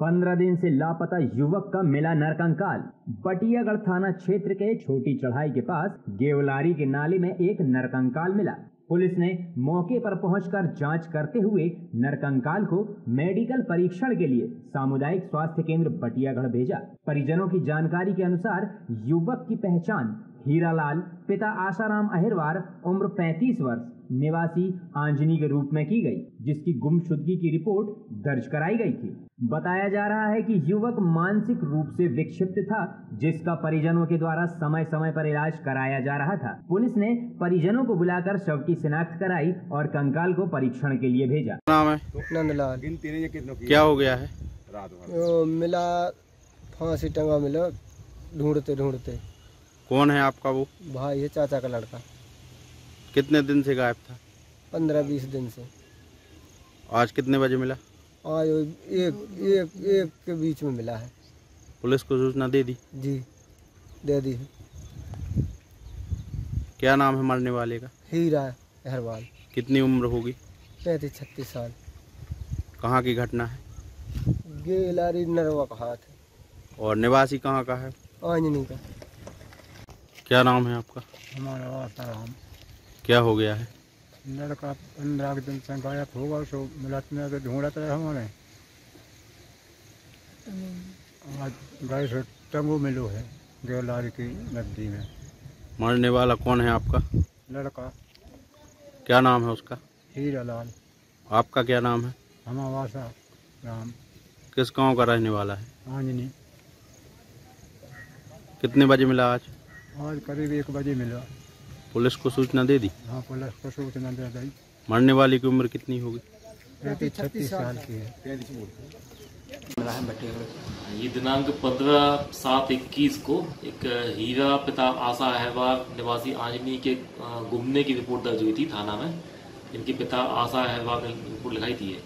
पंद्रह दिन से लापता युवक का मिला नरकंकाल। बटियागढ़ थाना क्षेत्र के छोटी चढ़ाई के पास गेवलारी के नाले में एक नरकंकाल मिला। पुलिस ने मौके पर पहुंचकर जाँच करते हुए नरकंकाल को मेडिकल परीक्षण के लिए सामुदायिक स्वास्थ्य केंद्र बटियागढ़ भेजा। परिजनों की जानकारी के अनुसार युवक की पहचान हीरालाल पिता आशाराम अहिरवार उम्र 35 वर्ष निवासी आंजनी के रूप में की गई जिसकी गुमशुदगी की रिपोर्ट दर्ज कराई गई थी। बताया जा रहा है कि युवक मानसिक रूप से विक्षिप्त था जिसका परिजनों के द्वारा समय समय पर इलाज कराया जा रहा था। पुलिस ने परिजनों को बुलाकर शव की शिनाख्त कराई और कंकाल को परीक्षण के लिए भेजा। नाम है? नंदलाल। क्या हो गया है? मिला फांसी टंगा मिला ढूंढते ढूंढते कौन है आपका वो? भाई है चाचा का लड़का। कितने दिन से गायब था? पंद्रह बीस दिन से। आज कितने बजे मिला? आज एक एक एक के बीच में मिला है। पुलिस को सूचना दे दी? जी दे दी है। क्या नाम है मरने वाले का? हीरा हरवाल कितनी उम्र होगी? पैंतीस छत्तीस साल। कहाँ की घटना है? गेलारी नरवा का हाथ है। और निवासी कहाँ का है? आंजनी का। क्या नाम है आपका? हमारा वास्ता राम। क्या हो गया है? लड़का पंद्रह के दिन से गायब होगा सो मिलत में तो ढूंढत रहे हमारे। आज गए सो टंगू मिलो है गेलारी की नदी में। मरने वाला कौन है आपका? लड़का। क्या नाम है उसका? हीरा लाल आपका क्या नाम है? हमारा वासा राम। किस गाँव का रहने वाला है? आंजनी। कितने बजे मिला आज? आज करीब एक बजे मिला। पुलिस को सूचना दे दी? हाँ पुलिस को सूचना दे दी। मरने वाले की उम्र कितनी होगी? पैंतीस छत्तीस साल की है। ये दिनांक पंद्रह सात इक्कीस को एक हीरा पिता आशा अहवार निवासी आजमी के गुमने की रिपोर्ट दर्ज हुई थी थाना में। इनके पिता आशा अहवार ने रिपोर्ट लिखाई थी है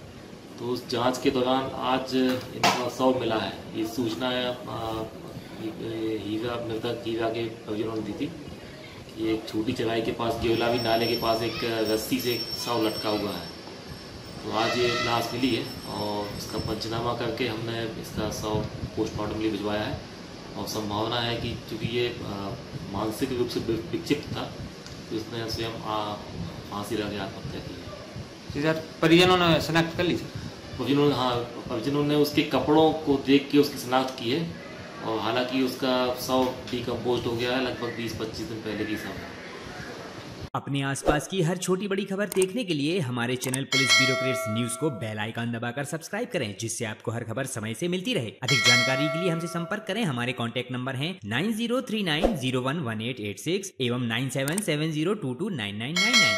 तो उस जाँच के दौरान आज इनका शव मिला है। ये सूचना हीरा मृतक हीरा के परिजनों ने दी थी। कि एक छोटी चराई के पास गेवलावी नाले के पास एक रस्सी से एक शव लटका हुआ है। तो आज ये लाश मिली है और इसका पंचनामा करके हमने इसका शव पोस्टमार्टम लिए भिजवाया है। और संभावना है कि चूँकि ये मानसिक रूप से विक्षिप्त था तो इसने स्वयं फांसी लगा के आत्महत्या की है। सर परिजनों ने शनाख्त कर ली परिजनों ने हाँ परिजनों ने उसके कपड़ों को देख के उसकी शनाख्त की है। और हालाँकि उसका सौ डीकम्पोज हो गया है, लगभग 20-25 दिन पहले की सब अपने आसपास की हर छोटी बड़ी खबर देखने के लिए हमारे चैनल पुलिस ब्यूरो न्यूज़ को बेल आइकन दबाकर सब्सक्राइब करें, जिससे आपको हर खबर समय से मिलती रहे। अधिक जानकारी के लिए हमसे संपर्क करें। हमारे कॉन्टैक्ट नंबर हैं 9039011886 एवं 9770229999